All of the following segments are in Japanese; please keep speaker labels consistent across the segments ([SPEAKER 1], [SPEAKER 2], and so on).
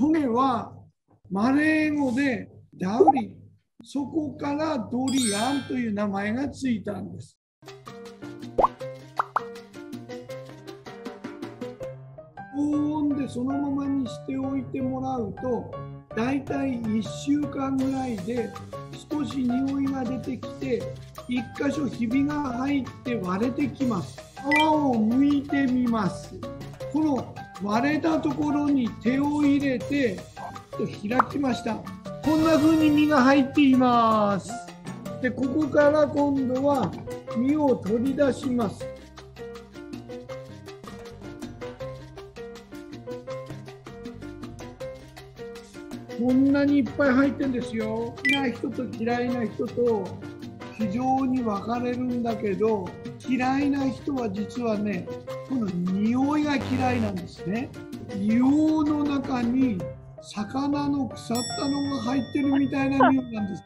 [SPEAKER 1] トゲはマレー語でダウリそこからドリアンという名前がついたんです。高温でそのままにしておいてもらうとだいたい1週間ぐらいで少し匂いが出てきて1箇所ひびが入って割れてきます。皮を剥いてみます。この割れたところに手を入れて開きました。こんな風に実が入っています。でここから今度は実を取り出します。こんなにいっぱい入ってるんですよ。好きな人と嫌いな人と非常に分かれるんだけど嫌いな人は実はねこの匂いが嫌いなんですね。硫黄の中に魚の腐ったのが入ってるみたいな匂いなんです。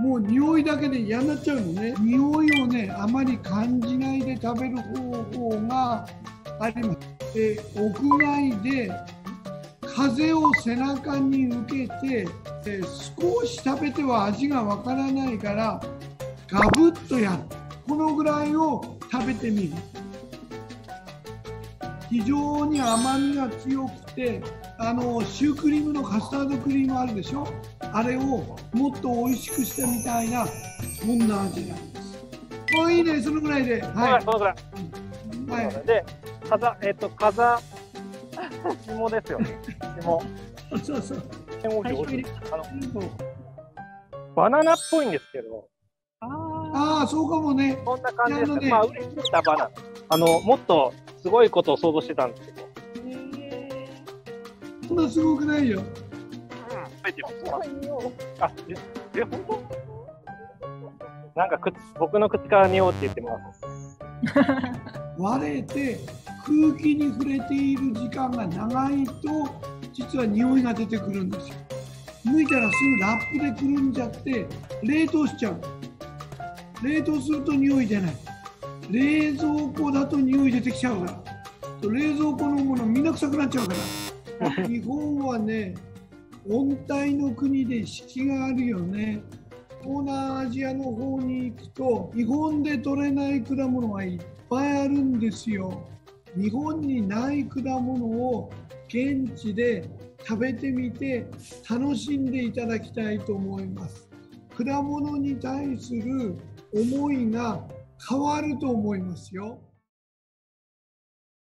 [SPEAKER 1] もう匂いだけで嫌になっちゃうのね。匂いをねあまり感じないで食べる方法があります。で屋外で風を背中に受けてで少し食べては味がわからないからガブッとやる。このぐらいを食べてみる。非常に甘みが強くてあのシュークリームのカスタードクリームあるでしょ？あれをもっと美味しくしたみたいなそんな味なんです。もういいねそのぐらいで。
[SPEAKER 2] はい。そのぐらい、
[SPEAKER 1] はい、
[SPEAKER 2] で風えっと風霜ですよ。ね霜
[SPEAKER 1] そうそう。
[SPEAKER 2] あのバナナっぽいんですけど。
[SPEAKER 1] ああそうかもね
[SPEAKER 2] こんな感じです、ね、まあ売れてたバナナあのもっとすごいことを想像してたんですけど
[SPEAKER 1] そんなすごくないよ。うん、
[SPEAKER 2] 入って。あ、え、え、本当？なんかく僕の口から匂うって言ってます。
[SPEAKER 1] 割れて空気に触れている時間が長いと実は匂いが出てくるんですよ。剥いたらすぐラップでくるんじゃって冷凍しちゃう。冷凍すると匂い出ない。冷蔵庫だと匂い出てきちゃうから。冷蔵庫のものみんな臭くなっちゃうから。日本はね、温帯の国で四季があるよね。東南アジアの方に行くと、日本で採れない果物がいっぱいあるんですよ。日本にない果物を現地で食べてみて楽しんでいただきたいと思います。果物に対する思いが変わると思いますよ。